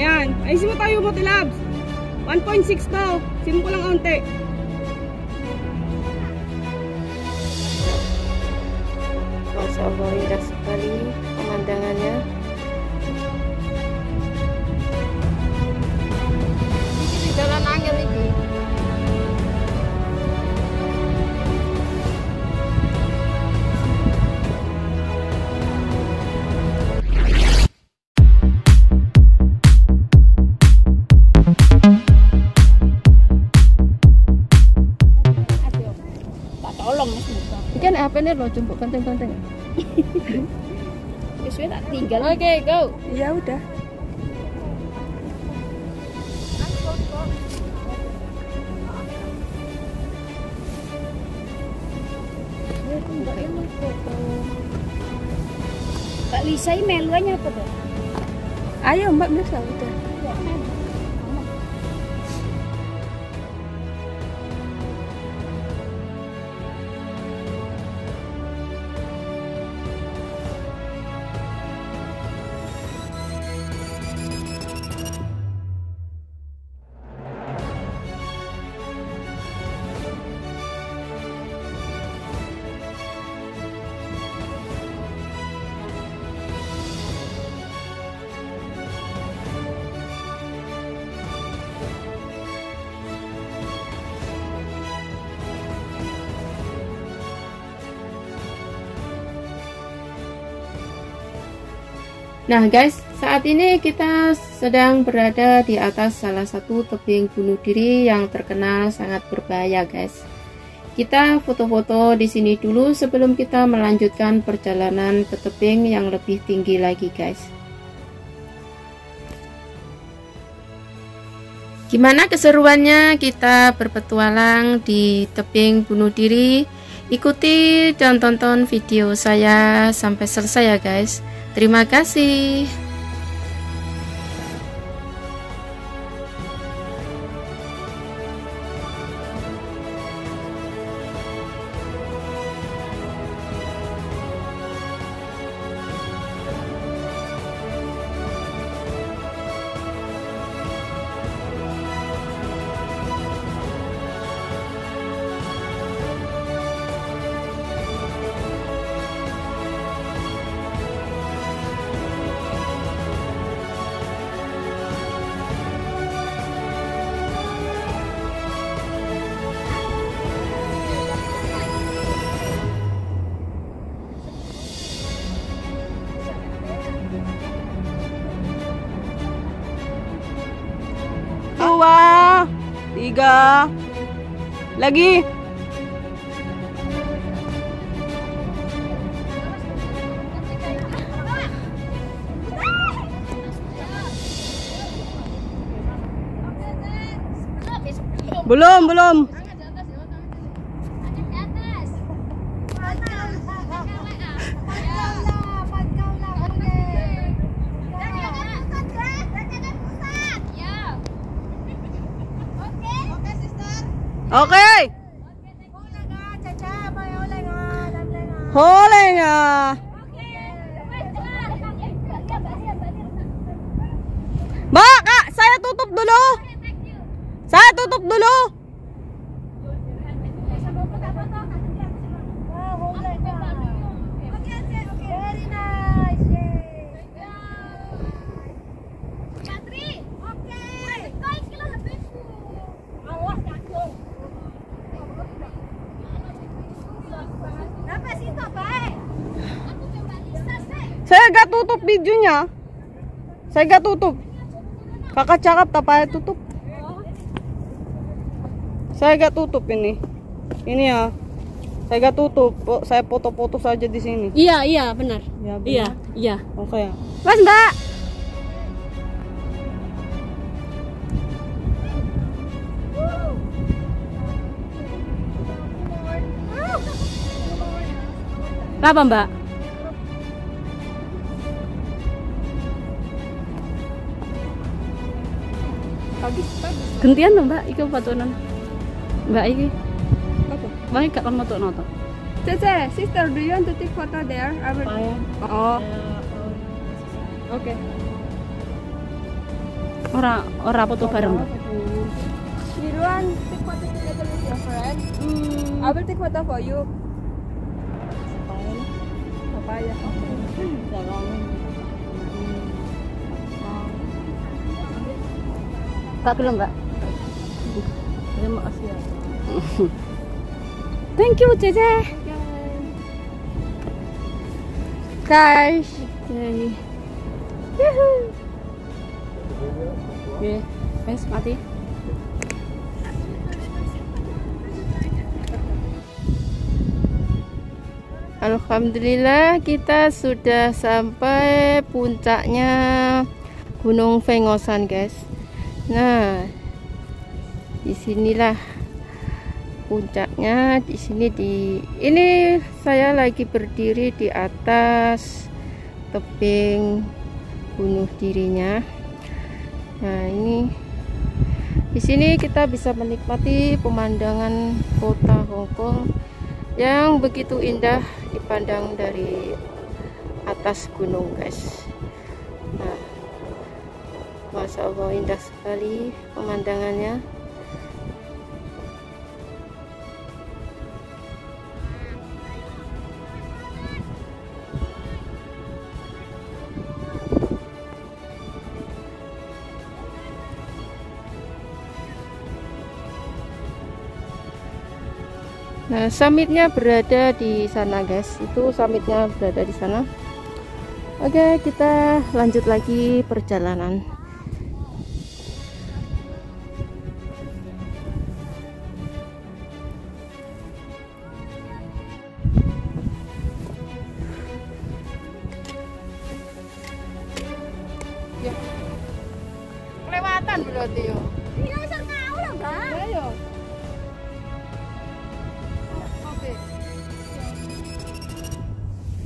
Ayan. Ayusin mo tayo mo, Tilabs. 1.6 daw. Sino ko lang onte. Nasa so, Borindas Pali, pamandangan niya. Kan nih lo jemput penting-penting. sesuai tak tinggal Oke, go. Ya udah. Mbak Lisa ini meluannya apa tuh? Ayo Mbak bisa udah. Nah guys, saat ini kita sedang berada di atas salah satu tebing bunuh diri yang terkenal sangat berbahaya guys. Kita foto-foto di sini dulu sebelum kita melanjutkan perjalanan ke tebing yang lebih tinggi lagi guys. Gimana keseruannya kita berpetualang di tebing bunuh diri? Ikuti dan tonton video saya sampai selesai ya guys. Terima kasih. Tiga. Lagi. Belum, belum. Oke. Boleh nggak? Mbak, kak, saya tutup dulu. Saya tutup dulu. Saya gak tutup videonya. Saya gak tutup. Kakak cakap tak payah tutup. Saya gak tutup ini. Ini ya. Saya gak tutup. Saya foto-foto saja di sini. Iya, iya, benar. Ya, Iya, benar. iya. Oke ya. Mas, Mbak. Apa, Mbak? Gantian dong, Mbak. Iki fotonan. Mbak iki. Mbak iki gak kon foto noto. Cece, sister, do you want to take photo there? I will... Oh, oke. Ora ora foto bareng. Mbak. Miruan, take photo together with your friend. Hmm. I will take photo for you. Papaya. Kak gelem, Mbak. Terima kasih ya. Thank you, Cece. Guys. Yuhu. Oke, guys, mati. Alhamdulillah kita sudah sampai puncaknya Gunung Vengosan guys. Nah, di sinilah puncaknya. Di sini di ini saya lagi berdiri di atas tebing bunuh dirinya. Nah ini di sini kita bisa menikmati pemandangan kota Hongkong yang begitu indah dipandang dari atas gunung guys nah Masya Allah indah sekali pemandangannya Nah, summitnya berada di sana, guys. Itu summitnya berada di sana. Oke, kita lanjut lagi perjalanan. Berarti yo. Iya, isar mau lah, Mbak. Ayo. Oke.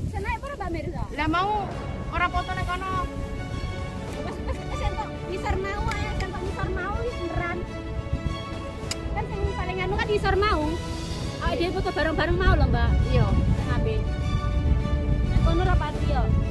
Bisa naik apa, Mbak Mirza? Lah mau ora foto nek kono. Pas pas kita sentok isar mau ya, sentok isar mau wis beneran. Kan yang paling anu kan isar mau. Ah, dia foto bareng-bareng mau loh, Mbak. Iya. Ngambil. Kono ora pati yo.